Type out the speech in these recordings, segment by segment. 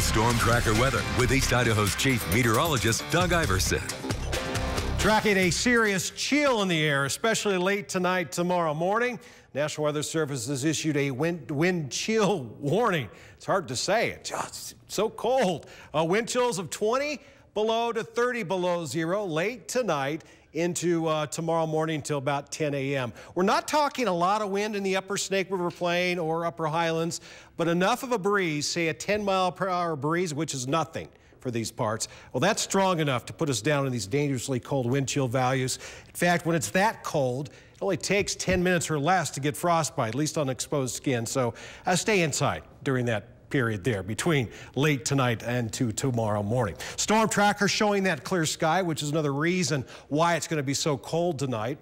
Storm Tracker weather with East Idaho's chief meteorologist Doug Iverson. Tracking a serious chill in the air, especially late tonight, tomorrow morning. National Weather Service has issued a wind, wind chill warning. It's hard to say. It's just so cold. Uh, wind chills of 20 below to 30 below zero late tonight into uh, tomorrow morning until about 10 a.m. We're not talking a lot of wind in the upper Snake River Plain or upper highlands, but enough of a breeze, say a 10 mile per hour breeze, which is nothing for these parts. Well, that's strong enough to put us down in these dangerously cold wind chill values. In fact, when it's that cold, it only takes 10 minutes or less to get frostbite, at least on exposed skin. So uh, stay inside during that period there between late tonight and to tomorrow morning. Storm tracker showing that clear sky, which is another reason why it's going to be so cold tonight.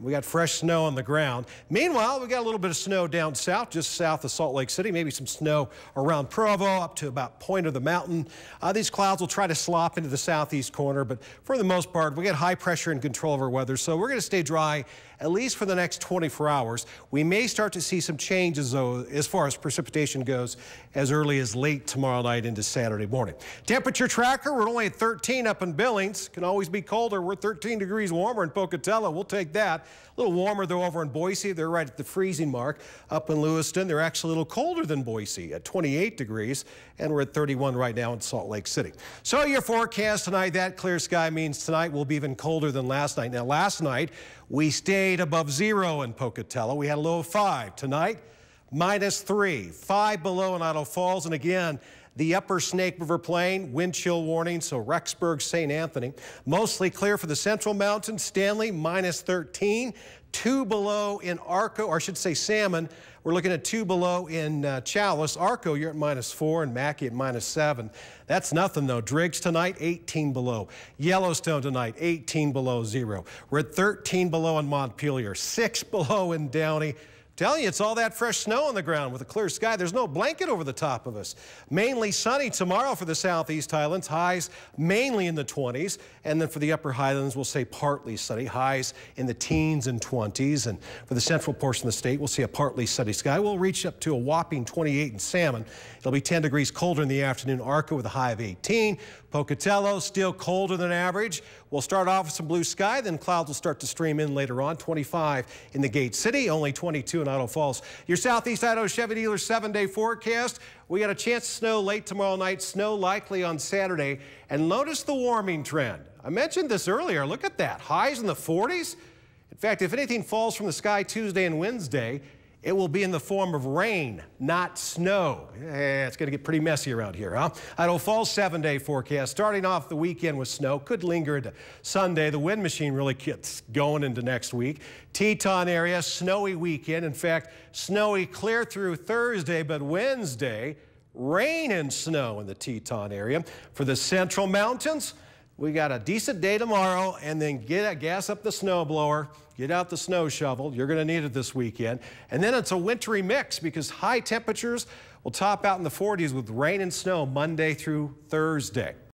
We got fresh snow on the ground. Meanwhile, we got a little bit of snow down south, just south of Salt Lake City, maybe some snow around Provo up to about point of the mountain. Uh, these clouds will try to slop into the southeast corner, but for the most part, we get high pressure and control of our weather, so we're going to stay dry at least for the next 24 hours. We may start to see some changes, though, as far as precipitation goes, as early as late tomorrow night into Saturday morning. Temperature tracker, we're only at 13 up in Billings. Can always be colder. We're 13 degrees warmer in Pocatello. We'll take that. A little warmer, though, over in Boise. They're right at the freezing mark. Up in Lewiston, they're actually a little colder than Boise at 28 degrees, and we're at 31 right now in Salt Lake City. So your forecast tonight, that clear sky means tonight will be even colder than last night. Now, last night, we stayed above zero in Pocatello. We had a low of five. Tonight, minus three, five below in Idaho Falls. And again, the upper Snake River Plain, wind chill warning, so Rexburg, St. Anthony. Mostly clear for the Central Mountains, Stanley, minus 13. Two below in Arco, or I should say Salmon. We're looking at two below in uh, Challis. Arco, you're at minus four, and Mackay at minus seven. That's nothing, though. Driggs tonight, 18 below. Yellowstone tonight, 18 below zero. We're at 13 below in Montpelier, six below in Downey. Telling you, it's all that fresh snow on the ground with a clear sky. There's no blanket over the top of us. Mainly sunny tomorrow for the southeast highlands. Highs mainly in the 20s. And then for the upper highlands, we'll say partly sunny. Highs in the teens and 20s. And for the central portion of the state, we'll see a partly sunny sky. We'll reach up to a whopping 28 in Salmon. It'll be 10 degrees colder in the afternoon. Arco with a high of 18. Pocatello still colder than average. We'll start off with some blue sky. Then clouds will start to stream in later on. 25 in the Gate City. Only 22 in Idaho Falls. Your Southeast Idaho Chevy dealer seven-day forecast. We got a chance to snow late tomorrow night, snow likely on Saturday. And notice the warming trend. I mentioned this earlier. Look at that. Highs in the 40s. In fact, if anything falls from the sky Tuesday and Wednesday, it will be in the form of rain, not snow. Eh, it's going to get pretty messy around here, huh? Idaho Falls seven-day forecast. Starting off the weekend with snow. Could linger into Sunday. The wind machine really gets going into next week. Teton area, snowy weekend. In fact, snowy clear through Thursday, but Wednesday, rain and snow in the Teton area. For the central mountains, we got a decent day tomorrow and then get a gas up the snow blower, get out the snow shovel. You're going to need it this weekend. And then it's a wintry mix because high temperatures will top out in the 40s with rain and snow Monday through Thursday.